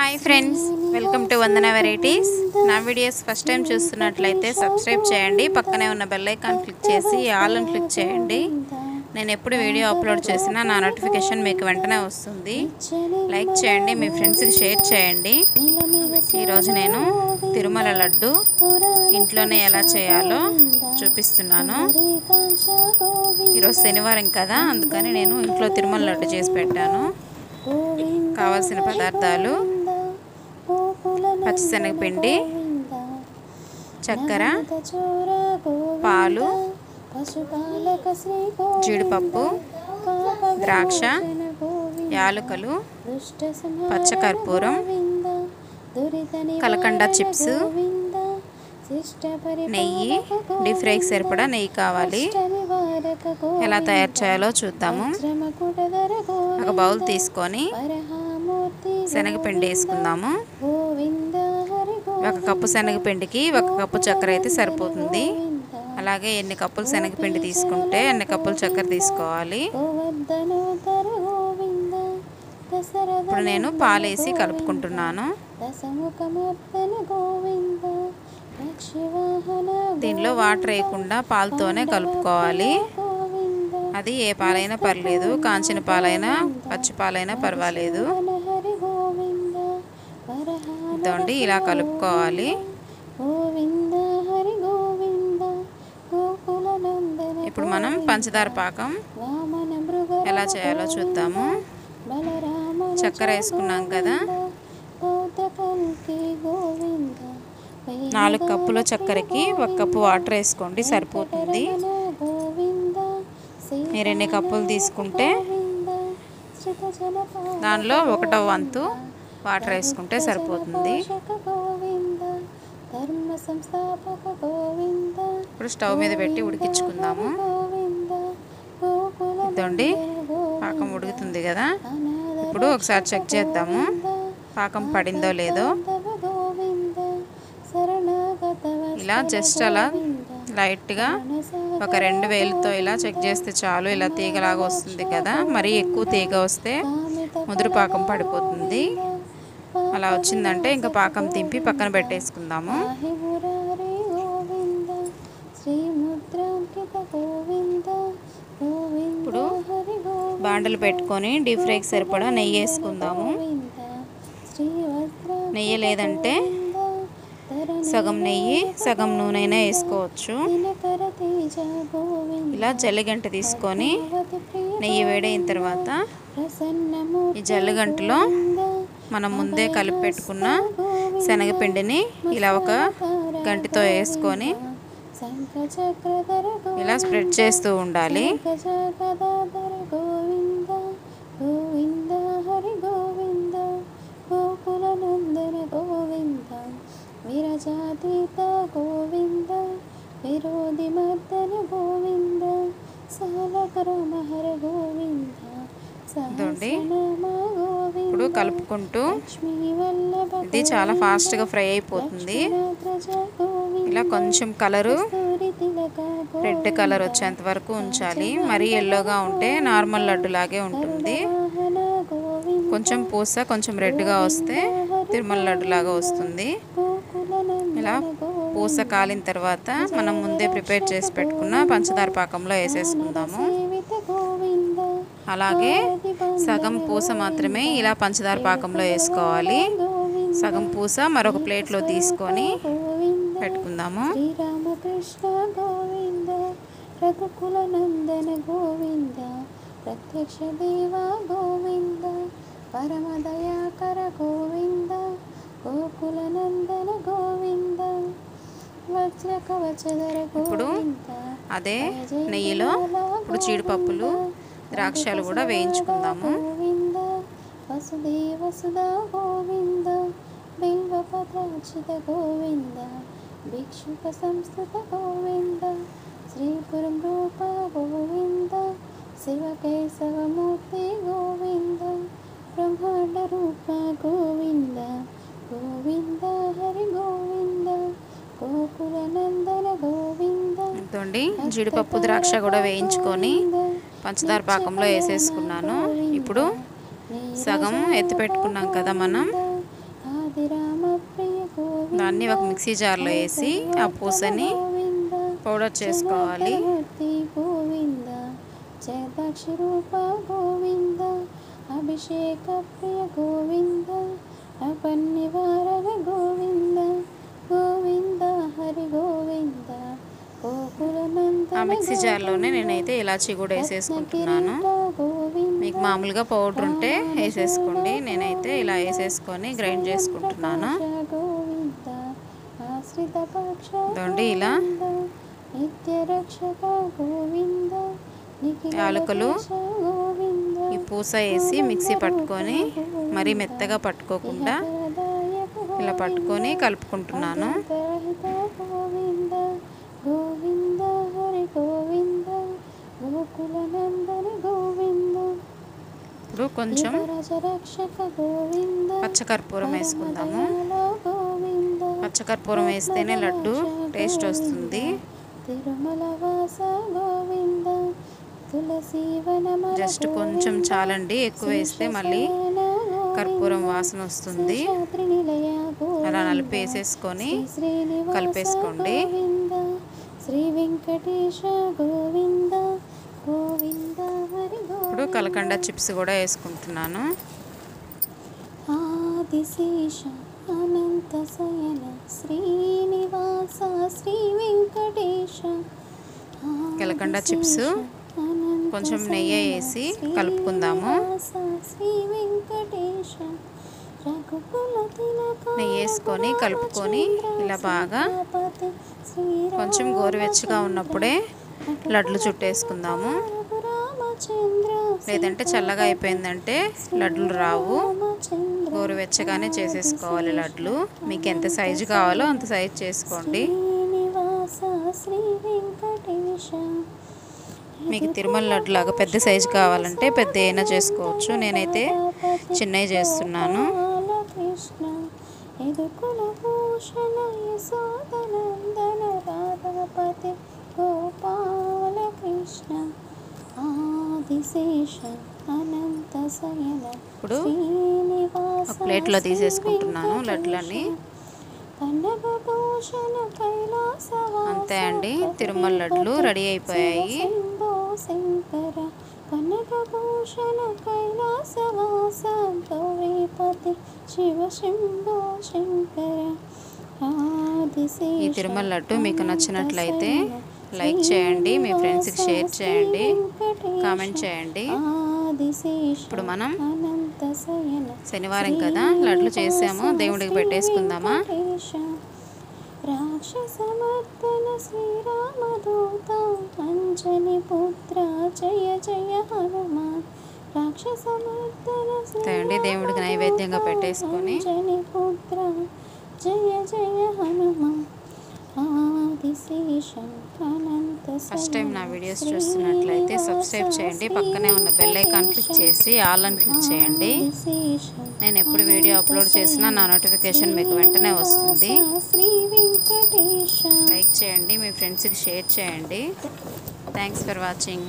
Hi friends welcome to Vandana varieties నా videos first time చూస్తున్నట్లయితే subscribe చేయండి. పక్కనే ఉన్న బెల్ ఐకాన్ క్లిక్ చేసి ఆల్ అని క్లిక్ చేయండి. నేను ఎప్పుడు వీడియో అప్లోడ్ చేసినా నా నోటిఫికేషన్ మీకు వెంటనే వస్తుంది. లైక్ చేయండి మీ ఫ్రెండ్స్కి షేర్ చేయండి. ఈరోజు నేను తిరుమల లడ్డు ఇంట్లోనే ఎలా చేయాలో చూపిస్తున్నాను. ఈరోజు శనివారం కదా అందుకని నేను ఇంట్లో తిరుమల లడ్డు చేసి పెట్టాను. కావాల్సిన పదార్థాలు పచ్చిశనగపిండి చక్కెర పాలు జీడిపప్పు ద్రాక్ష యాలకులు పచ్చకర్పూరం కలకండ చిప్స్ నెయ్యి డీప్ ఫ్రైకి సరిపడా నెయ్యి కావాలి. ఎలా తయారు చేయాలో చూద్దాము. ఒక బౌల్ తీసుకొని శనగపిండి వేసుకుందాము. ఒక కప్పు శనగపిండికి ఒక కప్పు చక్కెర అయితే సరిపోతుంది. అలాగే ఎన్ని కప్పులు శనగపిండి తీసుకుంటే అన్ని కప్పులు చక్కెర తీసుకోవాలి. ఇప్పుడు నేను పాలేసి కలుపుకుంటున్నాను. దీనిలో వాటర్ వేయకుండా పాలతోనే కలుపుకోవాలి. అది ఏ పాలైనా పర్లేదు కాంచిన పాలైనా పచ్చి పాలైనా పర్వాలేదు. ఇదండి ఇలా కలుపుకోవాలి. ఇప్పుడు మనం పంచదార పాకం ఎలా చేయాలో చూద్దాము. చక్కెర వేసుకున్నాం కదా. నాలుగు కప్పుల చక్కెరకి ఒక కప్పు వాటర్ వేసుకోండి సరిపోతుంది. మీరు ఎన్ని కప్పులు తీసుకుంటే దానిలో ఒకటో వంతు వాటర్ వేసుకుంటే సరిపోతుంది. ఇప్పుడు స్టవ్ మీద పెట్టి ఉడికించుకుందాము. ఇదండి పాకం ఉడుకుతుంది కదా. ఇప్పుడు ఒకసారి చెక్ చేద్దాము. పాకం పడిందో లేదో. ఇలా జస్ట్ అలా లైట్గా ఒక రెండు వేలతో ఇలా చెక్ చేస్తే చాలు. ఇలా తీగలాగా వస్తుంది కదా. మరీ ఎక్కువ తీగ వస్తే ముదురు పాకం పడిపోతుంది. అలా వచ్చిందంటే ఇంకా పాకం తింపి పక్కన పెట్టేసుకుందాము. ఇప్పుడు బాండలు పెట్టుకొని డీప్ ఫ్రైకి సరిపడా నెయ్యి వేసుకుందాము. నెయ్యి లేదంటే సగం నెయ్యి సగం నూనె వేసుకోవచ్చు. ఇలా జల్లిగంట తీసుకొని నెయ్యి వేడైన తర్వాత ఈ జల్లిగంటలో మనం ముందే కలిపి పెట్టుకున్న శనగపిండిని ఇలా ఒక గంటితో వేసుకొని ఇలా స్ప్రెడ్ చేస్తూ ఉండాలి. కలుపుకుంటూ ఇది చాలా ఫాస్ట్గా ఫ్రై అయిపోతుంది. ఇలా కొంచెం కలరు రెడ్ కలర్ వచ్చేంత వరకు ఉంచాలి. మరీ ఎల్లోగా ఉంటే నార్మల్ లడ్డులాగే ఉంటుంది. కొంచెం పూస కొంచెం రెడ్గా వస్తే తిరుమల లడ్డులాగా వస్తుంది. ఇలా పూస కాలిన తర్వాత మనం ముందే ప్రిపేర్ చేసి పెట్టుకున్న పంచదార పాకంలో వేసేసుకుందాము. అలాగే సగం పూస మాత్రమే ఇలా పంచదార పాకంలో వేసుకోవాలి. సగం పూస మరొక ప్లేట్లో తీసుకొని పెట్టుకుందాము. శ్రీరామకృష్ణ గోవింద రఘుకుల నందన గోవింద ప్రత్యక్ష దేవ గోవింద పరమ దయాకర గోవింద గోకుల నందన గోవింద వజ్ర కవచధర ఇప్పుడు గోవింద అదే నెయ్యిలో ఇప్పుడు జీడిపప్పులు ద్రాక్షలు కూడా వేయించుకుందాము. గోవింద వసుదేవ సుధా గోవింద బిల్వపత్రాచిత గోవింద భిక్షుక సంస్థిత గోవింద శ్రీపురం రూప గోవింద గోవింద బ్రహ్మాండ రూప గోవింద గోవింద హరి గోవింద గోకుల నందన గోవింద ఇదండి జీడిపప్పు ద్రాక్ష కూడా వేయించుకొని పంచదార పాకంలో వేసేసుకున్నాను. ఇప్పుడు సగం ఎత్తి పెట్టుకున్నాం కదా మనం. ప్రియ గోవింద దాన్ని ఒక మిక్సీ జార్లో వేసి ఆ పూసని పౌడర్ చేసుకోవాలి. మూర్తి గోవింద రూప గోవింద అభిషేక ప్రియ గోవింద అపన్నివారణ గోవింద గోవింద హరి గోవింద. ఆ మిక్సీ జార్లోనే నేనైతే ఇలాచీ కూడా వేసేసుకుంటున్నాను. మీకు మామూలుగా పౌడర్ ఉంటే వేసేసుకోండి. నేనైతే ఇలా వేసేసుకొని గ్రైండ్ చేసుకుంటున్నాను. ఇదిగోండి ఇలా యాలకులు ఈ పూస వేసి మిక్సీ పట్టుకొని మరీ మెత్తగా పట్టుకోకుండా ఇలా పట్టుకొని కలుపుకుంటున్నాను. గోవింద హరి గోవింద గోకుల నందన గోవింద ఇప్పుడు కొంచెం పచ్చకర్పూరం వేసుకుందాము పచ్చకర్పూరం వేస్తేనే లడ్డు టేస్ట్ వస్తుంది తిరుమల వాస గోవింద జస్ట్ కొంచెం చాలండి ఎక్కువ వేస్తే మళ్ళీ కర్పూరం వాసన వస్తుంది అలా గోవింద. నలిపి వేసేసుకొని శ్రీ శ్రీనివాస కలిపేసుకోండి. శ్రీ వెంకటేశ గోవింద గోవింద హరి ఇప్పుడు కలకండ చిప్స్ కూడా వేసుకుంటున్నాను. ఆదిశేష అనంత శయన శ్రీనివాస శ్రీ వెంకటేశ. కలకండ చిప్స్ కొంచెం నెయ్యి వేసి కలుపుకుందాము. శ్రీ వెంకటేశ. నెయ్యి వేసుకొని కలుపుకొని ఇలా బాగా కొంచెం గోరువెచ్చగా ఉన్నప్పుడే లడ్లు చుట్టేసుకుందాము. లేదంటే చల్లగా అయిపోయిందంటే లడ్లు రావు. గోరువెచ్చగానే చేసేసుకోవాలి లడ్లు. మీకు ఎంత సైజు కావాలో అంత సైజు చేసుకోండి. మీకు తిరుమల లడ్డు లాగా పెద్ద సైజు కావాలంటే పెద్ద అయినా చేసుకోవచ్చు. నేనైతే చిన్నవి చేస్తున్నాను. కృష్ణ. ఎదుకుల భూషణ యశోదనందన రాధపతి గోపాల కృష్ణ. ఆదిశేష అనంత శయన ఇప్పుడు శ్రీనివాస ప్లేట్లో తీసేసుకుంటున్నాను కైలాసవాస అంతే అండి తిరుమల లడ్లు రెడీ అయిపోయాయి. శంకర కనకభూషణ కైలాసవాస గౌరీపతి శివ శంభో శంకర ఈ తిరుమల లడ్డు మీకు నచ్చినట్లయితే లైక్ చేయండి మీ ఫ్రెండ్స్కి షేర్ చేయండి కామెంట్ చేయండి. ఇప్పుడు మనం శనివారం కదా లడ్లు చేసాము దేవుడికి పెట్టేసుకుందామా? రాక్షసమర్దన శ్రీరామదూత అంజని పుత్ర జయ జయ హనుమాన్ రాక్షసమర్దన దేవుడికి నైవేద్యంగా పెట్టేసుకొని। అంజని పుత్ర జయ జయ హనుమాన్ ఫస్ట్ టైం నా వీడియోస్ చూస్తున్నట్లయితే సబ్స్క్రైబ్ చేయండి. పక్కనే ఉన్న బెల్ ఐకాన్ క్లిక్ చేసి ఆల్ అని క్లిక్ చేయండి. నేను ఎప్పుడు వీడియో అప్లోడ్ చేసినా నా నోటిఫికేషన్ మీకు వెంటనే వస్తుంది. లైక్ చేయండి మీ ఫ్రెండ్స్కి షేర్ చేయండి. Thanks for watching